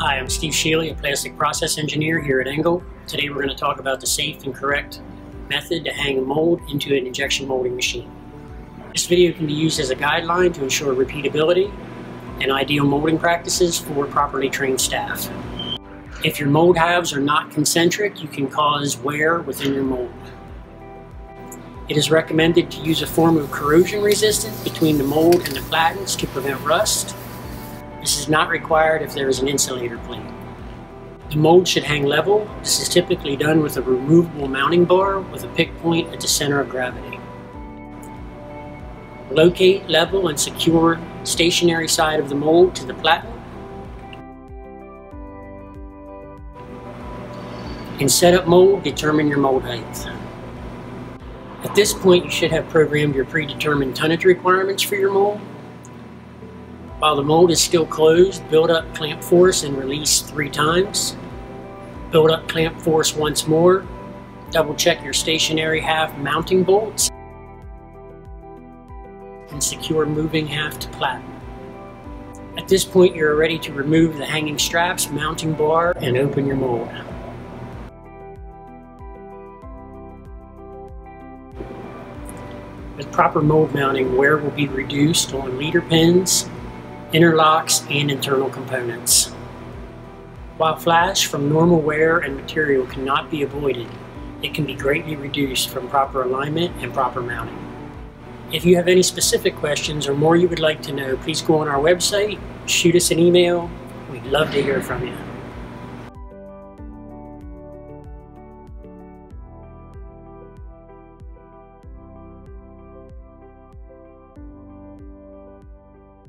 Hi, I'm Steve Shealy, a plastic process engineer here at Engel. Today we're going to talk about the safe and correct method to hang a mold into an injection molding machine. This video can be used as a guideline to ensure repeatability and ideal molding practices for properly trained staff. If your mold halves are not concentric, you can cause wear within your mold. It is recommended to use a form of corrosion resistance between the mold and the platens to prevent rust this is not required if there is an insulator plate. The mold should hang level. This is typically done with a removable mounting bar with a pick point at the center of gravity. Locate, level, and secure stationary side of the mold to the platen. In setup mold, determine your mold height. At this point, you should have programmed your predetermined tonnage requirements for your mold. While the mold is still closed, build up clamp force and release three times. Build up clamp force once more. Double check your stationary half mounting bolts. And secure moving half to platen. At this point, you're ready to remove the hanging straps, mounting bar, and open your mold. With proper mold mounting, wear will be reduced on leader pins, interlocks, and internal components. While flash from normal wear and material cannot be avoided, it can be greatly reduced from proper alignment and proper mounting. If you have any specific questions or more you would like to know, please go on our website, shoot us an email. We'd love to hear from you.